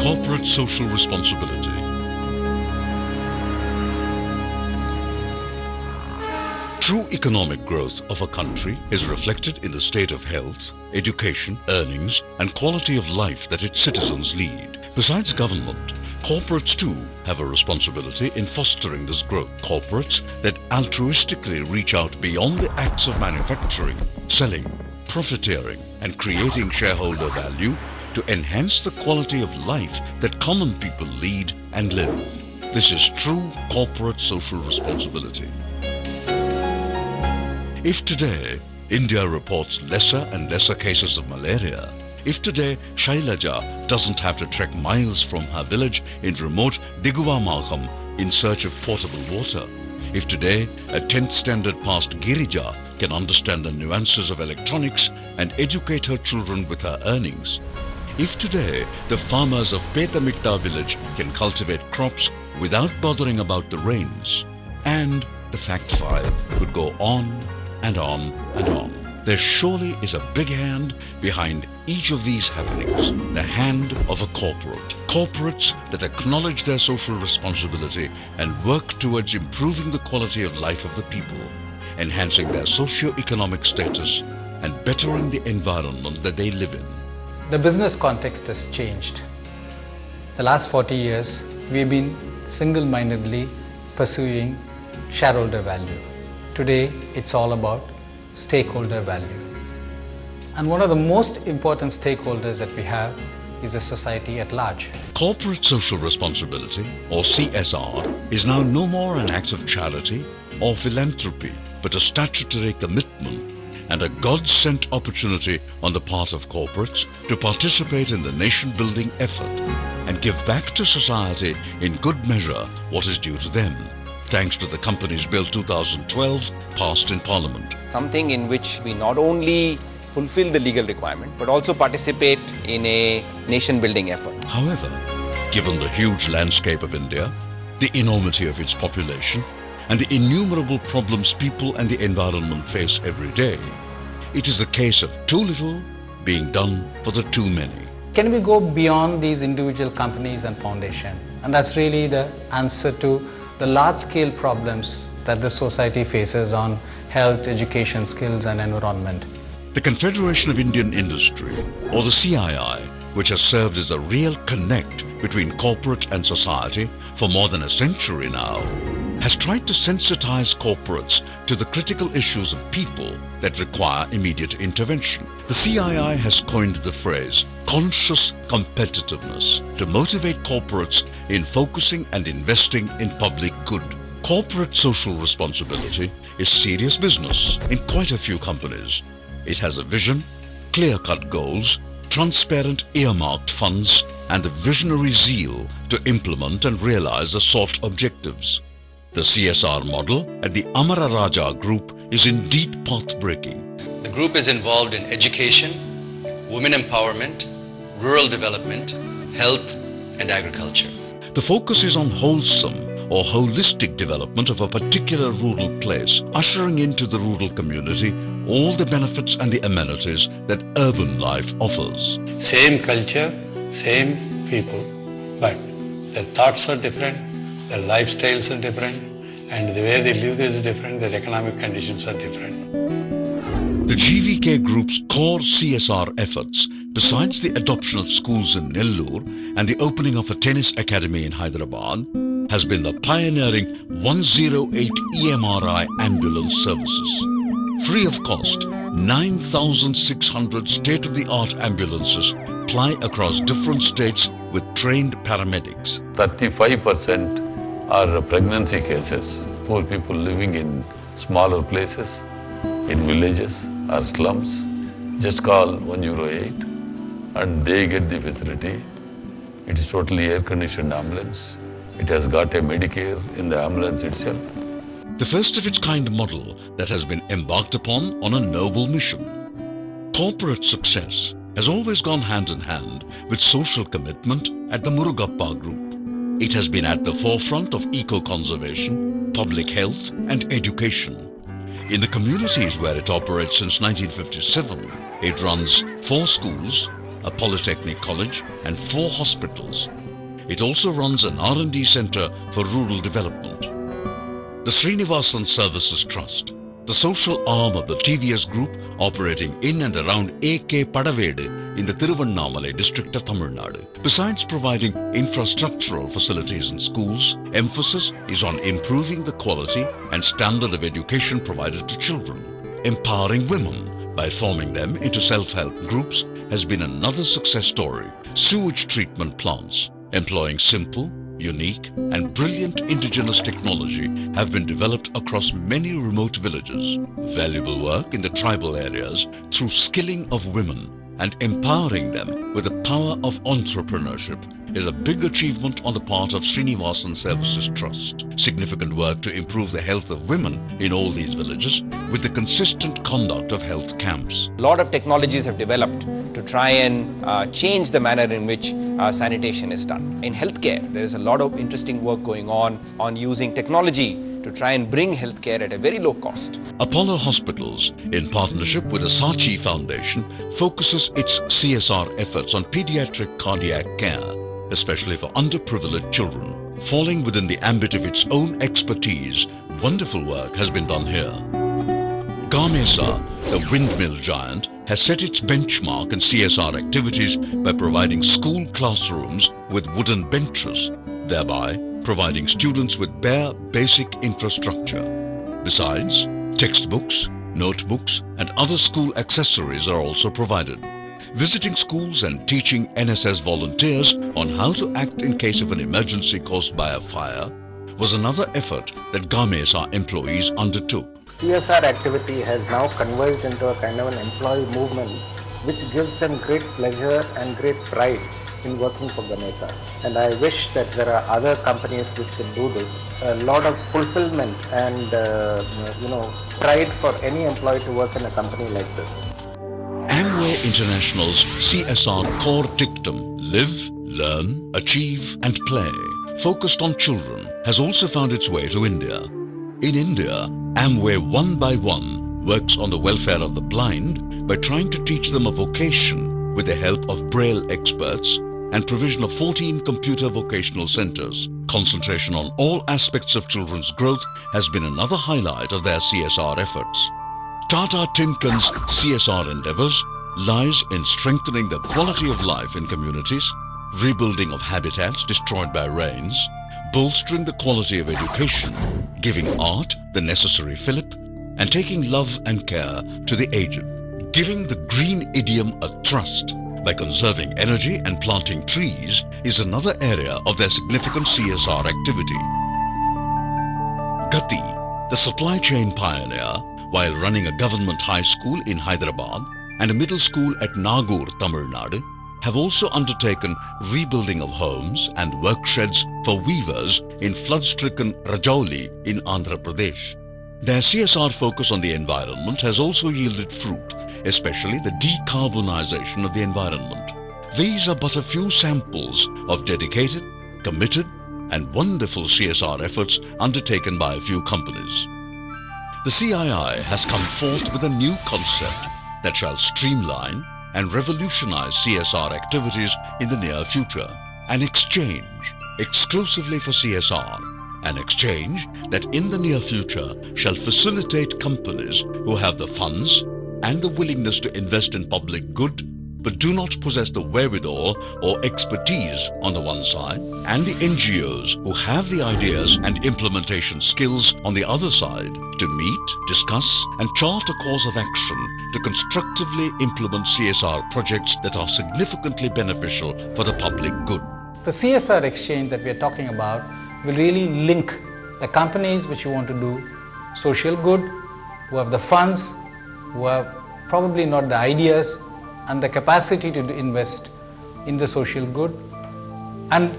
Corporate social responsibility. True economic growth of a country is reflected in the state of health, education, earnings and quality of life that its citizens lead. Besides government, corporates too have a responsibility in fostering this growth. Corporates that altruistically reach out beyond the acts of manufacturing, selling, profiteering and creating shareholder value to enhance the quality of life that common people lead and live. This is true corporate social responsibility. If today India reports lesser and lesser cases of malaria, if today Shailaja doesn't have to trek miles from her village in remote Diguvamakam in search of potable water, if today a 10th standard passed Girija can understand the nuances of electronics and educate her children with her earnings, if today the farmers of Petamitta village can cultivate crops without bothering about the rains, and the fact file could go on and on and on. There surely is a big hand behind each of these happenings, the hand of a corporate. Corporates that acknowledge their social responsibility and work towards improving the quality of life of the people, enhancing their socio-economic status and bettering the environment that they live in. The business context has changed. The last 40 years, we've been single mindedly pursuing shareholder value. Today, it's all about stakeholder value. And one of the most important stakeholders that we have is the society at large. Corporate social responsibility, or CSR, is now no more an act of charity or philanthropy, but a statutory commitment and a God-sent opportunity on the part of corporates to participate in the nation-building effort and give back to society in good measure what is due to them, thanks to the Companies Bill 2012 passed in Parliament. something in which we not only fulfill the legal requirement but also participate in a nation building effort. However, given the huge landscape of India, the enormity of its population, and the innumerable problems people and the environment face every day, it is a case of too little being done for the too many. Can we go beyond these individual companies and foundation? And that's really the answer to the large scale problems that the society faces on health, education, skills and environment. The Confederation of Indian Industry, or the CII, which has served as a real connect between corporate and society for more than a century now, has tried to sensitize corporates to the critical issues of people that require immediate intervention. The CII has coined the phrase conscious competitiveness to motivate corporates in focusing and investing in public good. Corporate social responsibility is serious business in quite a few companies. It has a vision, clear-cut goals, transparent earmarked funds and the visionary zeal to implement and realize the sought objectives. The CSR model at the Amara Raja Group is indeed path-breaking. The group is involved in education, women empowerment, rural development, health, and agriculture. The focus is on wholesome or holistic development of a particular rural place, ushering into the rural community all the benefits and the amenities that urban life offers. Same culture, same people, but their thoughts are different, their lifestyles are different, and the way they live is different, their economic conditions are different. The GVK Group's core CSR efforts, besides the adoption of schools in Nellore and the opening of a tennis academy in Hyderabad, has been the pioneering 108 EMRI ambulance services. Free of cost, 9,600 state-of-the-art ambulances ply across different states with trained paramedics. 35% are pregnancy cases, poor people living in smaller places, in villages or slums. Just call 108 and they get the facility. It is totally air-conditioned ambulance. It has got a Medicare in the ambulance itself. The first of its kind model that has been embarked upon on a noble mission. Corporate success has always gone hand in hand with social commitment at the Murugappa Group. It has been at the forefront of eco-conservation, public health, and education. In the communities where it operates since 1957, it runs four schools, a polytechnic college, and four hospitals. It also runs an R&D center for rural development. The Srinivasan Services Trust, the social arm of the TVS Group operating in and around AK Padavedu in the Tiruvannamalai district of Tamil Nadu. Besides providing infrastructural facilities in schools, emphasis is on improving the quality and standard of education provided to children. Empowering women by forming them into self-help groups has been another success story. Sewage treatment plants, employing simple, unique and brilliant indigenous technology have been developed across many remote villages. Valuable work in the tribal areas through skilling of women and empowering them with the power of entrepreneurship is a big achievement on the part of Srinivasan Services Trust. Significant work to improve the health of women in all these villages with the consistent conduct of health camps. A lot of technologies have developed to try and uh, change the manner in which uh, sanitation is done. In healthcare, there is a lot of interesting work going on on using technology to try and bring healthcare at a very low cost. Apollo Hospitals, in partnership with the Sachi Foundation, focuses its CSR efforts on pediatric cardiac care, especially for underprivileged children. Falling within the ambit of its own expertise, wonderful work has been done here. Gamesa, the windmill giant, has set its benchmark in CSR activities by providing school classrooms with wooden benches, thereby providing students with bare basic infrastructure. Besides, textbooks, notebooks and other school accessories are also provided. Visiting schools and teaching NSS volunteers on how to act in case of an emergency caused by a fire was another effort that Gamesa employees undertook. CSR activity has now converged into a kind of an employee movement which gives them great pleasure and great pride in working for Gamesa. And I wish that there are other companies which can do this. A lot of fulfillment and uh, you know pride for any employee to work in a company like this. Amway International's CSR core dictum live, learn, achieve and play focused on children has also found its way to India. In India, Amway One by One works on the welfare of the blind by trying to teach them a vocation with the help of Braille experts and provision of 14 computer vocational centers. Concentration on all aspects of children's growth has been another highlight of their CSR efforts. Tata Timken's CSR endeavors lies in strengthening the quality of life in communities, rebuilding of habitats destroyed by rains, bolstering the quality of education, giving art the necessary fillip, and taking love and care to the aged. Giving the green idiom a thrust by conserving energy and planting trees is another area of their significant CSR activity. Gati, the supply chain pioneer, while running a government high school in Hyderabad and a middle school at Nagur, Tamil Nadu, have also undertaken rebuilding of homes and work sheds for weavers in flood-stricken Rajouli in Andhra Pradesh. Their CSR focus on the environment has also yielded fruit, especially the decarbonization of the environment. These are but a few samples of dedicated, committed and wonderful CSR efforts undertaken by a few companies. The CII has come forth with a new concept that shall streamline and revolutionize CSR activities in the near future. An exchange exclusively for CSR. An exchange that in the near future shall facilitate companies who have the funds and the willingness to invest in public good but do not possess the wherewithal or expertise on the one side, and the NGOs who have the ideas and implementation skills on the other side to meet, discuss, and chart a course of action to constructively implement CSR projects that are significantly beneficial for the public good. The CSR exchange that we are talking about will really link the companies which you want to do social good, who have the funds, who have probably not the ideas and the capacity to invest in the social good and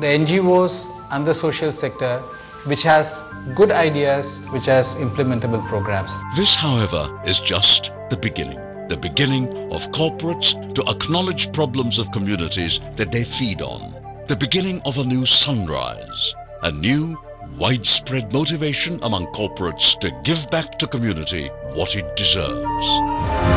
the NGOs and the social sector which has good ideas, which has implementable programs. This, however, is just the beginning. The beginning of corporates to acknowledge problems of communities that they feed on. The beginning of a new sunrise, a new widespread motivation among corporates to give back to community what it deserves.